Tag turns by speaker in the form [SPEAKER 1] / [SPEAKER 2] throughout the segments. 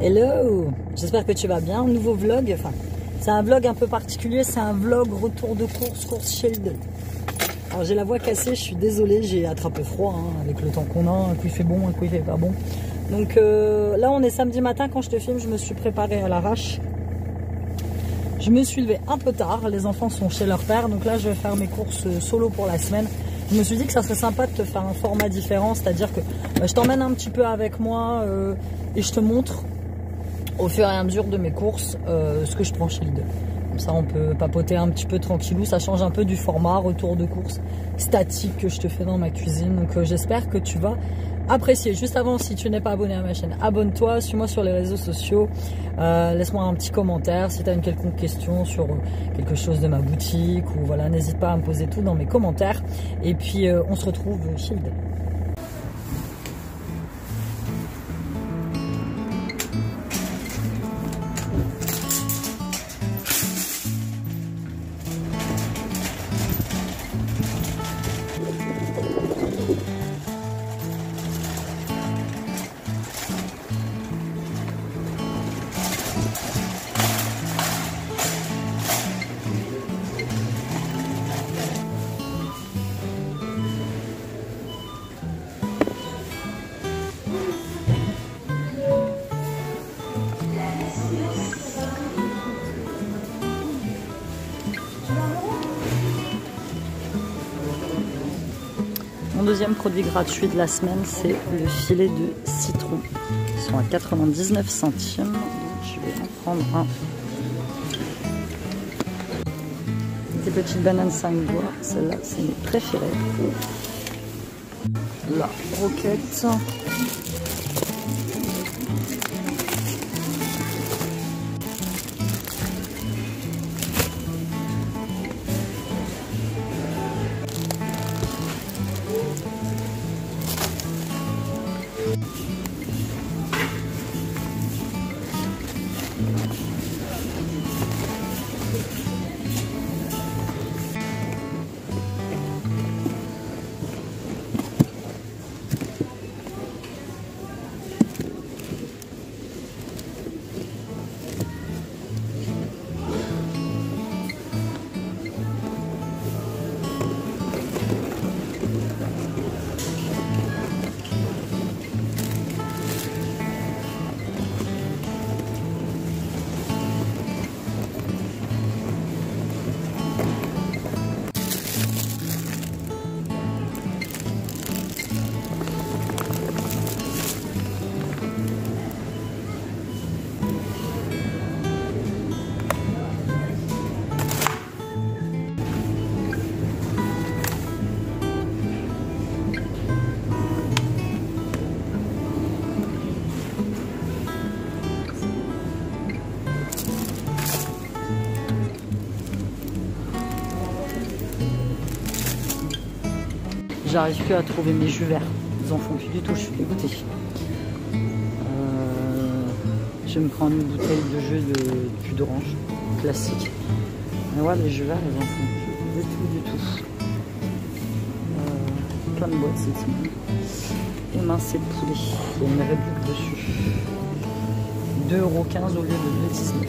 [SPEAKER 1] Hello J'espère que tu vas bien. Nouveau vlog. Enfin, c'est un vlog un peu particulier. C'est un vlog retour de course, course Shield. Alors j'ai la voix cassée, je suis désolée, j'ai attrapé froid hein, avec le temps qu'on a. Un coup il fait bon, un coup il fait pas bon. Donc euh, là on est samedi matin quand je te filme, je me suis préparée à l'arrache. Je me suis levée un peu tard, les enfants sont chez leur père, donc là je vais faire mes courses solo pour la semaine. Je me suis dit que ça serait sympa de te faire un format différent, c'est-à-dire que bah, je t'emmène un petit peu avec moi euh, et je te montre au fur et à mesure de mes courses euh, ce que je prends chez Lidl. Comme ça, on peut papoter un petit peu tranquillou. Ça change un peu du format retour de course statique que je te fais dans ma cuisine. Donc, euh, j'espère que tu vas apprécier. Juste avant, si tu n'es pas abonné à ma chaîne, abonne-toi, suis-moi sur les réseaux sociaux. Euh, laisse-moi un petit commentaire si tu as une quelconque question sur quelque chose de ma boutique ou voilà, n'hésite pas à me poser tout dans mes commentaires. Et puis, on se retrouve chez Lidl. Deuxième produit gratuit de la semaine, c'est le filet de citron. Ils sont à 99 centimes. Je vais en prendre un. Des petites bananes 5 doigts. Celle-là, c'est mes préférées. La roquette. J'arrive plus à trouver mes jus verts. Ils en font plus du tout, je suis dégoûtée. Euh, je me prends une bouteille de jus de jus d'orange classique. Mais ouais, les jus verts, ils en font plus du tout, du tout. Euh, plein de boîtes cette semaine. Émincé de poulet. Il y a une réduction dessus. 2,15€ au lieu de 2,19€.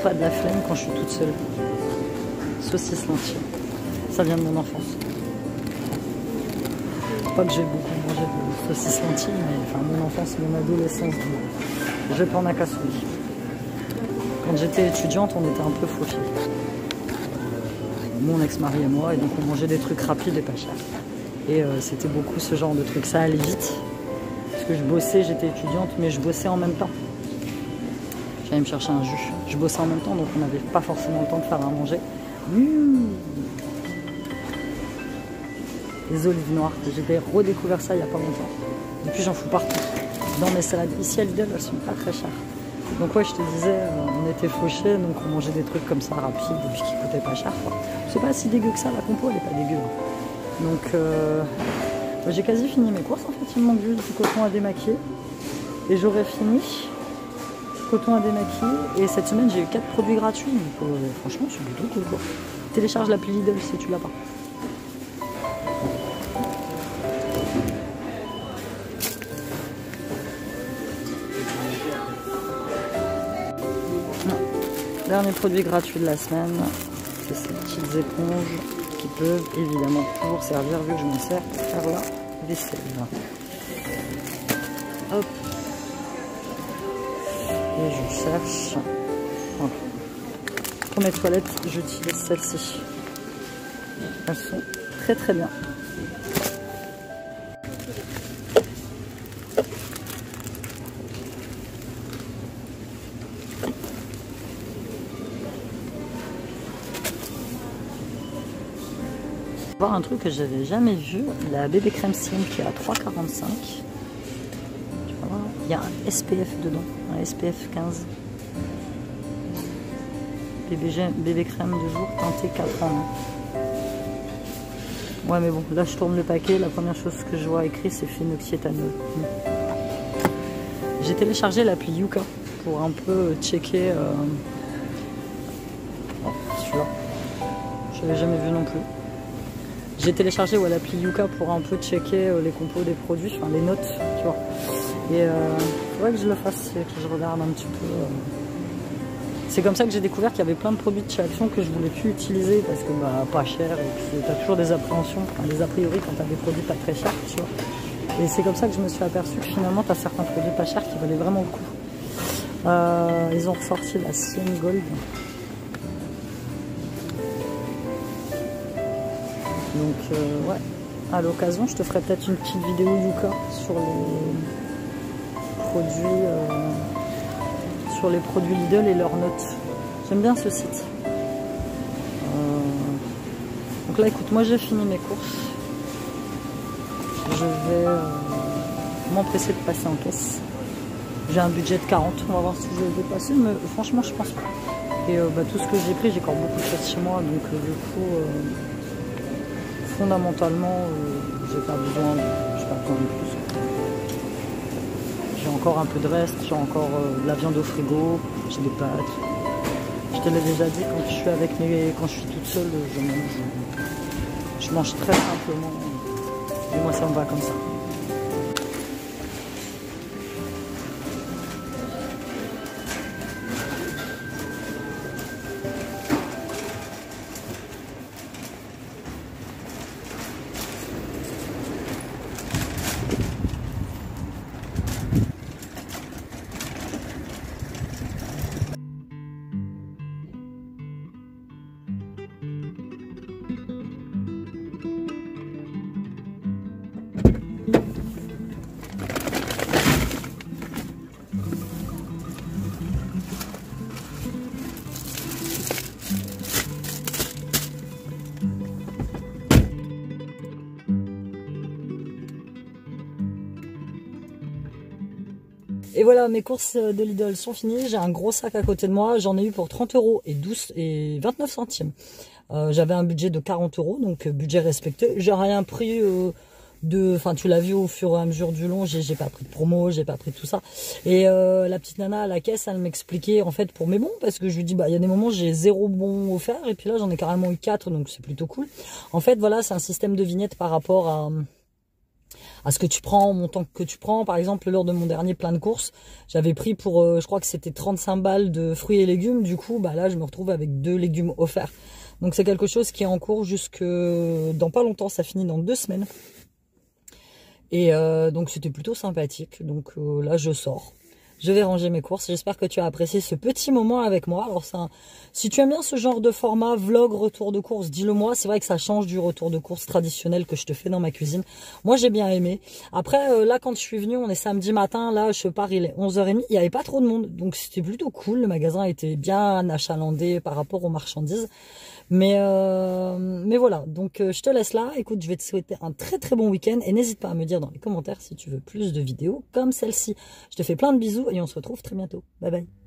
[SPEAKER 1] Repas de la flemme quand je suis toute seule. Saucisse lentilles. Ça vient de mon enfance. Pas que j'ai beaucoup mangé de saucisse lentilles, mais enfin mon enfance, mon adolescence, je prends ma cassouille. Quand j'étais étudiante, on était un peu faux Mon ex-mari et moi, et donc on mangeait des trucs rapides et pas chers. Et euh, c'était beaucoup ce genre de trucs. Ça allait vite. Parce que je bossais, j'étais étudiante, mais je bossais en même temps. J'allais me chercher un jus. Je bossais en même temps, donc on n'avait pas forcément le temps de faire à manger. Les olives noires, j'ai redécouvert ça il n'y a pas longtemps. Depuis j'en fous partout. Dans mes salades. Ici à Lidl, elles sont pas très chères. Donc ouais, je te disais, euh, on était fauchés, donc on mangeait des trucs comme ça rapides et puis qui coûtaient pas cher. C'est pas si dégueu que ça, la compo elle est pas dégueu. Hein. Donc euh, j'ai quasi fini mes courses en fait, il me manque juste du coton à démaquiller. Et j'aurais fini coton à démaquiller. Et cette semaine j'ai eu 4 produits gratuits, donc euh, franchement c'est plutôt cool quoi. Télécharge l'appli Lidl si tu l'as pas. Dernier produit gratuit de la semaine, c'est ces petites éponges qui peuvent évidemment toujours servir vu que je m'en sers pour faire la vaisselle. Hop. Je cherche. Pour mes toilettes, j'utilise celle-ci. Elles sont très très bien. un truc que j'avais jamais vu, la bébé crème slim qui est à 3,45. Il y a un SPF dedans, un SPF 15. Bébé, bébé crème de jour teinté 4 ans. Ouais mais bon, là je tourne le paquet, la première chose que je vois écrit c'est phénoxyéthanol. J'ai téléchargé l'appli Yuka pour un peu checker... Euh... Oh, celui-là. Je l'avais jamais vu non plus. J'ai téléchargé ouais, l'appli Yuka pour un peu checker euh, les compos des produits, enfin les notes, tu vois. Et euh, faudrait que je le fasse, que je regarde un petit peu. Euh. C'est comme ça que j'ai découvert qu'il y avait plein de produits de chez Action que je voulais plus utiliser parce que bah pas cher et puis t'as toujours des appréhensions, des a priori quand t'as des produits pas très chers, tu vois. Et c'est comme ça que je me suis aperçu que finalement t'as certains produits pas chers qui valaient vraiment le coup. Euh, ils ont ressorti la Sienne Gold. Donc euh, ouais, à l'occasion, je te ferai peut-être une petite vidéo Yuka sur les produits euh, sur les produits Lidl et leurs notes. J'aime bien ce site. Euh, donc là, écoute, moi j'ai fini mes courses. Je vais m'empresser de passer en caisse. J'ai un budget de 40, on va voir si je vais dépasser, mais franchement je pense pas. Et bah, tout ce que j'ai pris, j'ai encore beaucoup de choses chez moi, donc du coup fondamentalement, euh, j'ai pas besoin de, pas besoin de plus. Encore un peu de reste, j'ai encore euh, de la viande au frigo, j'ai des pâtes. Je te l'ai déjà dit, quand je suis avec mes, quand je suis toute seule, je mange, je mange très simplement. Et moi, ça me va comme ça. Et voilà, mes courses de Lidl sont finies. J'ai un gros sac à côté de moi. J'en ai eu pour 30 euros et 12 et 29 centimes. Euh, j'avais un budget de 40 euros, donc euh, budget respecté. J'ai rien pris euh, de, enfin tu l'as vu au fur et à mesure du long. J'ai pas pris de promo, j'ai pas pris tout ça. Et la petite nana à la caisse, elle m'expliquait en fait pour mes bons, parce que je lui dis bah il y a des moments j'ai zéro bon offert et puis là j'en ai carrément eu 4 donc c'est plutôt cool. En fait voilà, c'est un système de vignettes par rapport à à ce que tu prends, au montant que tu prends. Par exemple, lors de mon dernier plein de courses, j'avais pris pour, euh, je crois que c'était 35 balles de fruits et légumes. Du coup, bah là, je me retrouve avec deux légumes offerts. Donc c'est quelque chose qui est en cours jusque dans pas longtemps. Ça finit dans deux semaines. Et euh, donc c'était plutôt sympathique. Donc euh, là, je sors je vais ranger mes courses. J'espère que tu as apprécié ce petit moment avec moi. Alors ça, si tu aimes bien ce genre de format vlog retour de course, dis-le moi. C'est vrai que ça change du retour de course traditionnel que je te fais dans ma cuisine. Moi, j'ai bien aimé. Après, euh, là, quand je suis venue, on est samedi matin. Là, je pars, il est 11h30. Il n'y avait pas trop de monde. Donc, c'était plutôt cool. Le magasin était bien achalandé par rapport aux marchandises. Mais, euh, mais voilà, donc euh, je te laisse là. Écoute, je vais te souhaiter un très très bon week-end et n'hésite pas à me dire dans les commentaires si tu veux plus de vidéos comme celle-ci. Je te fais plein de bisous et on se retrouve très bientôt. Bye bye.